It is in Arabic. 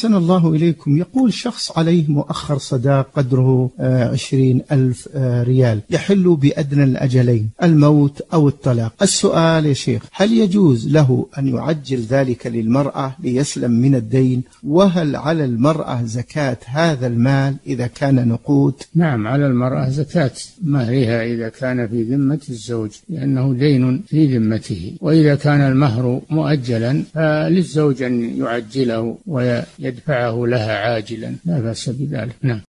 أحسن الله إليكم. يقول شخص عليه مؤخر صداق قدره آه، عشرين ألف آه، ريال. يحل بأدنى الأجلين الموت أو الطلاق. السؤال يا شيخ هل يجوز له أن يعجل ذلك للمرأة ليسلم من الدين؟ وهل على المرأة زكاة هذا المال إذا كان نقود؟ نعم على المرأة زكاة مهرها إذا كان في ذمة الزوج لأنه دين في ذمته. وإذا كان المهر مؤجلا فللزوج أن يعجله ويدفعه لها عاجلا. لا بأس بذلك. نعم.